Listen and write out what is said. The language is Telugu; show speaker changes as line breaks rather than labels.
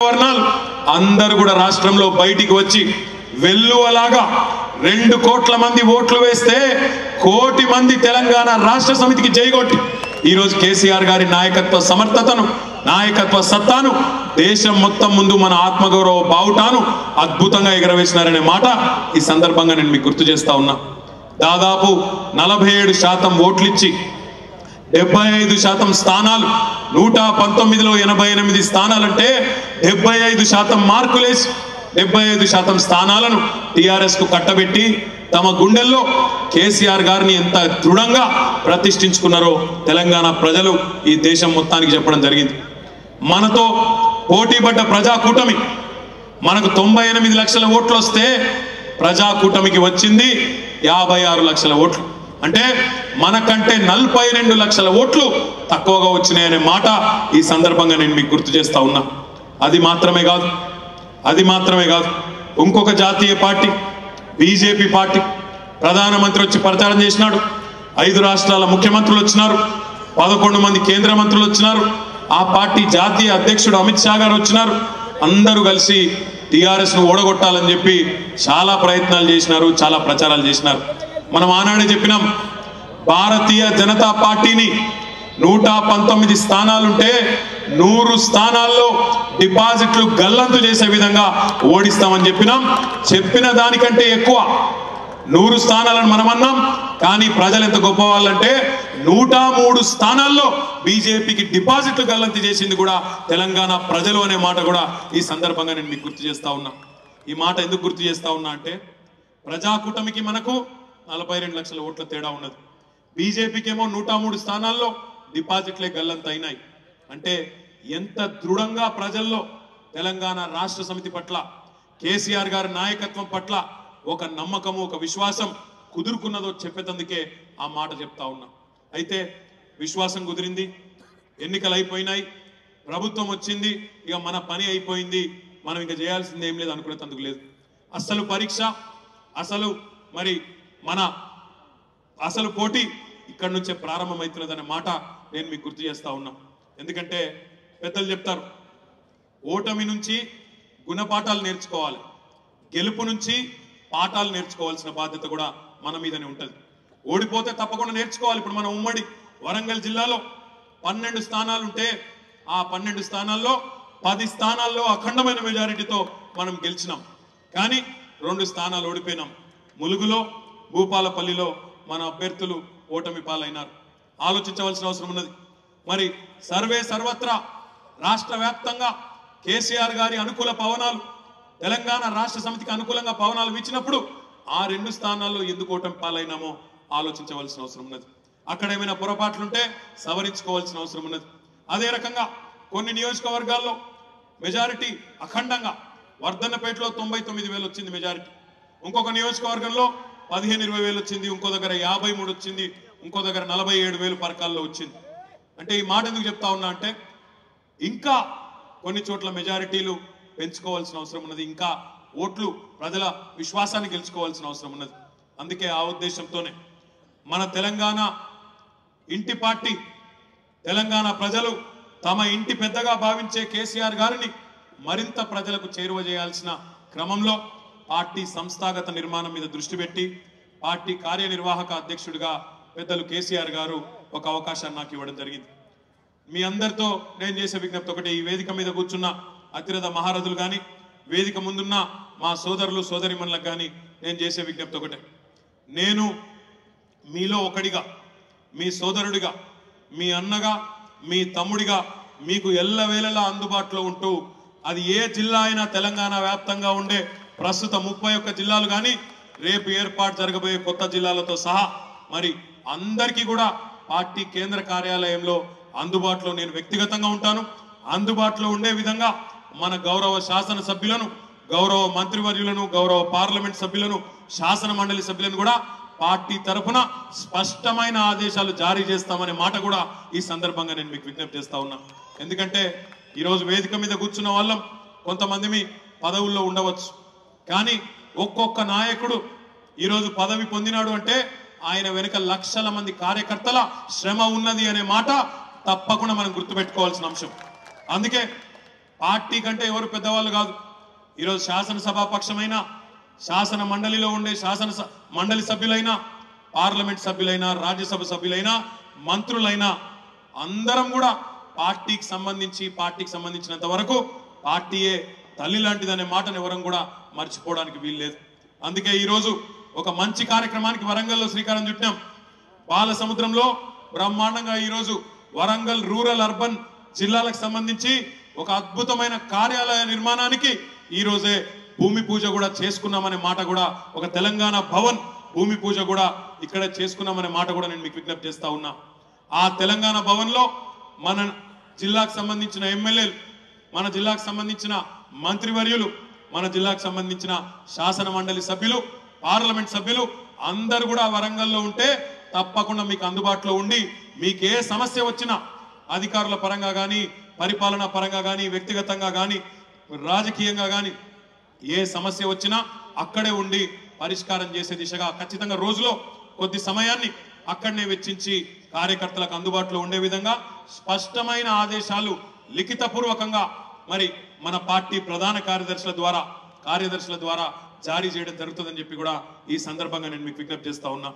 వర్ణాలు అందరూ కూడా రాష్ట్రంలో బయటికి వచ్చి వెల్లువలాగా రెండు కోట్ల మంది ఓట్లు వేస్తే కోటి మంది తెలంగాణ రాష్ట్ర సమితికి జైగొట్టి. ఈరోజు కేసీఆర్ గారి నాయకత్వ సమర్థతను నాయకత్వ సత్తాను దేశం మొత్తం ముందు మన ఆత్మగౌరవ బావుటాను అద్భుతంగా ఎగరవేసినారనే మాట ఈ సందర్భంగా నేను మీకు గుర్తు చేస్తా ఉన్నా. దాదాపు నలభై ఏడు శాతం ఓట్లిచ్చి డెబ్బై ఐదు శాతం స్థానాలు నూట పంతొమ్మిదిలో ఎనభై ఎనిమిది స్థానాలంటే డెబ్బై ఐదు శాతం మార్కులేసి డెబ్బై ఐదు శాతం స్థానాలను టిఆర్ఎస్కు కట్టబెట్టి తమ గుండెల్లో కేసీఆర్ గారిని ఎంత దృఢంగా ప్రతిష్ఠించుకున్నారో తెలంగాణ ప్రజలు ఈ దేశం మొత్తానికి చెప్పడం జరిగింది. మనతో పోటీపడ్డ ప్రజా కూటమి మనకు తొంభై ఎనిమిది లక్షల ఓట్లు వస్తే ప్రజా కూటమికి వచ్చింది యాభై ఆరు లక్షల ఓట్లు. అంటే మనకంటే నలభై రెండు లక్షల ఓట్లు తక్కువగా వచ్చినాయనే మాట ఈ సందర్భంగా నేను మీకు గుర్తు చేస్తా ఉన్నా. అది మాత్రమే కాదు అది మాత్రమే కాదు. ఇంకొక జాతీయ పార్టీ బీజేపీ పార్టీ ప్రధానమంత్రి వచ్చి ప్రచారం చేసినాడు. ఐదు రాష్ట్రాల ముఖ్యమంత్రులు వచ్చినారు. పదకొండు మంది కేంద్ర మంత్రులు వచ్చినారు. ఆ పార్టీ జాతీయ అధ్యక్షుడు అమిత్ షా గారు వచ్చినారు. అందరూ కలిసి టీఆర్ఎస్ను ఓడగొట్టాలని చెప్పి చాలా ప్రయత్నాలు చేసినారు చాలా ప్రచారాలు చేసినారు. మనం ఆనాడే చెప్పినాం భారతీయ జనతా పార్టీని నూట పంతొమ్మిది స్థానాలుంటే నూరు స్థానాల్లో డిపాజిట్లు గల్లంతు చేసే విధంగా ఓడిస్తామని చెప్పినాం. చెప్పిన దానికంటే ఎక్కువ నూరు స్థానాలను మనం అన్నాం కానీ ప్రజలు ఎంత గొప్ప వాళ్ళంటే నూట మూడు స్థానాల్లో బీజేపీకి డిపాజిట్లు గల్లంతు చేసింది కూడా తెలంగాణ ప్రజలు అనే మాట కూడా ఈ సందర్భంగా నేను మీకు గుర్తు చేస్తా ఉన్నా. ఈ మాట ఎందుకు గుర్తు చేస్తా ఉన్నా అంటే ప్రజాకూటమికి మనకు నలభై రెండు లక్షల ఓట్ల తేడా ఉన్నది. బీజేపీకి ఏమో నూట మూడు స్థానాల్లో డిపాజిట్లే గల్లంత అయినాయి. అంటే ఎంత దృఢంగా ప్రజల్లో తెలంగాణ రాష్ట్ర సమితి పట్ల కేసీఆర్ గారి నాయకత్వం పట్ల ఒక నమ్మకము ఒక విశ్వాసం కుదురుకున్నదో చెప్పేటందుకే ఆ మాట చెప్తా ఉన్నా. అయితే విశ్వాసం కుదిరింది ఎన్నికలు అయిపోయినాయి ప్రభుత్వం వచ్చింది ఇక మన పని అయిపోయింది మనం ఇంకా చేయాల్సింది ఏం లేదు అనుకునేందుకు లేదు. అసలు పరీక్ష అసలు మరి మన అసలు పోటీ ఇక్కడి నుంచే ప్రారంభమవుతున్నదనే మాట నేను మీకు గుర్తు చేస్తా ఉన్నా. ఎందుకంటే పెద్దలు చెప్తారు ఓటమి నుంచి గుణపాఠాలు నేర్చుకోవాలి గెలుపు నుంచి పాఠాలు నేర్చుకోవాల్సిన బాధ్యత కూడా మన మీదనే ఉంటుంది. ఓడిపోతే తప్పకుండా నేర్చుకోవాలి. ఇప్పుడు మన ఉమ్మడి వరంగల్ జిల్లాలో పన్నెండు స్థానాలు ఉంటే ఆ పన్నెండు స్థానాల్లో పది స్థానాల్లో అఖండమైన మెజారిటీతో మనం గెలిచినాం. కానీ రెండు స్థానాలు ఓడిపోయినాం. ములుగులో భూపాలపల్లిలో మన అభ్యర్థులు ఓటమి పాలైనారు. ఆలోచించవలసిన అవసరం ఉన్నది. మరి సర్వే సర్వత్రా రాష్ట్ర వ్యాప్తంగా కేసీఆర్ గారి అనుకూల పవనాలు తెలంగాణ రాష్ట్ర సమితికి అనుకూలంగా పవనాలు ఇచ్చినప్పుడు ఆ రెండు స్థానాల్లో ఎందుకు ఓటమి పాలైనామో ఆలోచించవలసిన అవసరం ఉన్నది. అక్కడ ఏమైనా పొరపాట్లుంటే సవరించుకోవాల్సిన అవసరం ఉన్నది. అదే రకంగా కొన్ని నియోజకవర్గాల్లో మెజారిటీ అఖండంగా వర్ధన్నపేటలో తొంభై తొమ్మిది వేలు వచ్చింది మెజారిటీ. ఇంకొక నియోజకవర్గంలో పదిహేను ఇరవై వేలు వచ్చింది ఇంకో దగ్గర యాభై మూడు వచ్చింది ఇంకో దగ్గర నలభై ఏడు వేలు పరకాల్లో వచ్చింది. అంటే ఈ మాట ఎందుకు చెప్తా ఉన్నా అంటే ఇంకా కొన్ని చోట్ల మెజారిటీలు పెంచుకోవాల్సిన అవసరం ఉన్నది ఇంకా ఓట్లు ప్రజల విశ్వాసాన్ని గెలుచుకోవాల్సిన అవసరం ఉన్నది. అందుకే ఆ ఉద్దేశంతోనే మన తెలంగాణ ఇంటి పార్టీ తెలంగాణ ప్రజలు తమ ఇంటి పెద్దగా భావించే కేసీఆర్ గారిని మరింత ప్రజలకు చేరువ చేయాల్సిన క్రమంలో పార్టీ సంస్థాగత నిర్మాణం మీద దృష్టి పెట్టి పార్టీ కార్యనిర్వాహక అధ్యక్షుడిగా పెద్దలు కేసీఆర్ గారు ఒక అవకాశాన్ని నాకు ఇవ్వడం జరిగింది. మీ అందరితో నేను చేసే విజ్ఞప్తి ఒకటి ఈ వేదిక మీద కూర్చున్న అతిరథ మహారథులు కానీ వేదిక ముందున్న మా సోదరులు సోదరిమణులకు కానీ నేను చేసే విజ్ఞప్తి ఒకటే. నేను మీలో ఒకడిగా మీ సోదరుడిగా మీ అన్నగా మీ తమ్ముడిగా మీకు ఎల్లవేళలా అందుబాటులో ఉంటూ అది ఏ జిల్లా అయినా తెలంగాణ వ్యాప్తంగా ఉండే ప్రస్తుత ముప్పై ఒక్క జిల్లాలు కానీ రేపు ఏర్పాటు జరగబోయే కొత్త జిల్లాలతో సహా మరి అందరికీ కూడా పార్టీ కేంద్ర కార్యాలయంలో అందుబాటులో నేను వ్యక్తిగతంగా ఉంటాను. అందుబాటులో ఉండే విధంగా మన గౌరవ శాసన సభ్యులను గౌరవ మంత్రివర్యులను గౌరవ పార్లమెంట్ సభ్యులను శాసన మండలి సభ్యులను కూడా పార్టీ తరఫున స్పష్టమైన ఆదేశాలు జారీ చేస్తామనే మాట కూడా ఈ సందర్భంగా నేను మీకు విజ్ఞప్తి చేస్తా ఉన్నా. ఎందుకంటే ఈరోజు వేదిక మీద కూర్చున్న వాళ్ళం కొంతమంది మీ పదవుల్లో ఉండవచ్చు. కానీ ఒక్కొక్క నాయకుడు ఈరోజు పదవి పొందినాడు అంటే ఆయన వెనుక లక్షల మంది కార్యకర్తల శ్రమ ఉన్నది అనే మాట తప్పకుండా మనం గుర్తుపెట్టుకోవాల్సిన అంశం. అందుకే పార్టీ కంటే ఎవరు పెద్దవాళ్ళు కాదు. ఈరోజు శాసనసభాపక్షమైన శాసన మండలిలో ఉండే శాసన మండలి సభ్యులైనా పార్లమెంట్ సభ్యులైనా రాజ్యసభ సభ్యులైనా మంత్రులైనా అందరం కూడా పార్టీకి సంబంధించి పార్టీకి సంబంధించినంత వరకు పార్టీయే తల్లి లాంటిదనే మాటను ఎవరం కూడా మర్చిపోవడానికి వీల్లేదు. అందుకే ఈరోజు ఒక మంచి కార్యక్రమానికి వరంగల్లో శ్రీకారం చుట్టాం. బాల సముద్రంలో బ్రహ్మాండంగా ఈరోజు వరంగల్ రూరల్ అర్బన్ జిల్లాలకు సంబంధించి ఒక అద్భుతమైన కార్యాలయ నిర్మాణానికి ఈరోజే భూమి పూజ కూడా చేసుకున్నామనే మాట కూడా ఒక తెలంగాణ భవన్ భూమి పూజ కూడా ఇక్కడ చేసుకున్నామనే మాట కూడా నేను మీకు విజ్ఞప్తి చేస్తా ఉన్నా. ఆ తెలంగాణ భవన్లో మన జిల్లాకు సంబంధించిన ఎమ్మెల్యేలు మన జిల్లాకు సంబంధించిన మంత్రివర్యులు మన జిల్లాకు సంబంధించిన శాసన మండలి సభ్యులు పార్లమెంట్ సభ్యులు అందరు కూడా వరంగల్లో ఉంటే తప్పకుండా మీకు అందుబాటులో ఉండి మీకు ఏ సమస్య వచ్చినా అధికారుల పరంగా కానీ పరిపాలన పరంగా కానీ వ్యక్తిగతంగా కానీ రాజకీయంగా కానీ ఏ సమస్య వచ్చినా అక్కడే ఉండి పరిష్కారం చేసే దిశగా ఖచ్చితంగా రోజులో కొద్ది సమయాన్ని అక్కడనే వెచ్చించి కార్యకర్తలకు అందుబాటులో ఉండే విధంగా స్పష్టమైన ఆదేశాలు లిఖితపూర్వకంగా మరి మన పార్టీ ప్రధాన కార్యదర్శుల ద్వారా కార్యదర్శుల ద్వారా జారీ చేయడం జరుగుతుందని చెప్పి కూడా ఈ సందర్భంగా నేను మీకు విజ్ఞప్తి చేస్తా ఉన్నా.